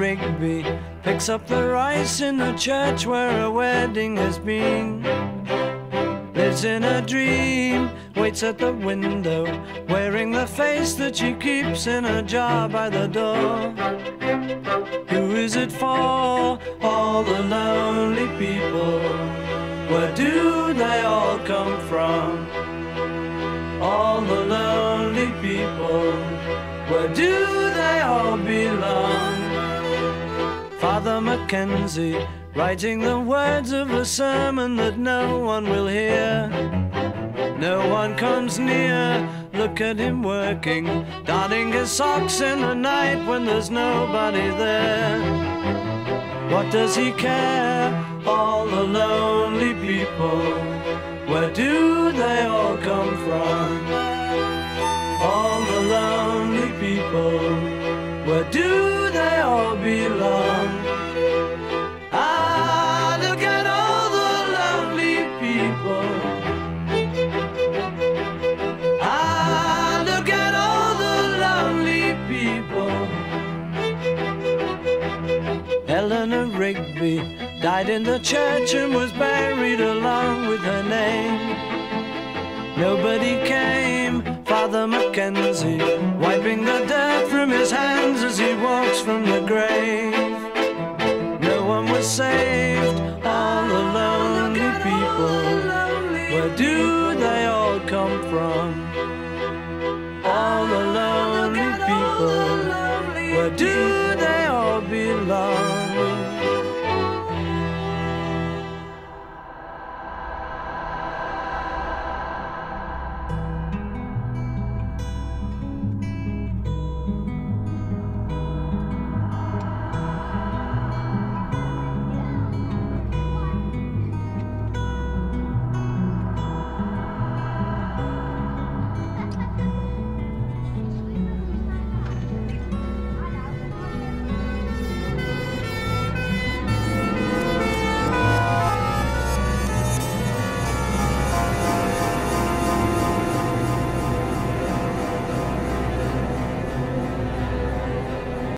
Rigby picks up the rice in the church where a wedding has been. Lives in a dream, waits at the window, wearing the face that she keeps in a jar by the door. Who is it for? All the lonely people. Where do they all come from? All the lonely people. Where do all belong? Father McKenzie writing the words of a sermon that no one will hear. No one comes near. Look at him working, darning his socks in the night when there's nobody there. What does he care? All the lonely people. Where do they all come from? All the lonely people. Where do they all belong? Ah, look at all the lonely people. Ah, look at all the lonely people. Eleanor Rigby died in the church and was buried along with her name. Nobody Where do they all come from? All the lonely people. Where do they all belong?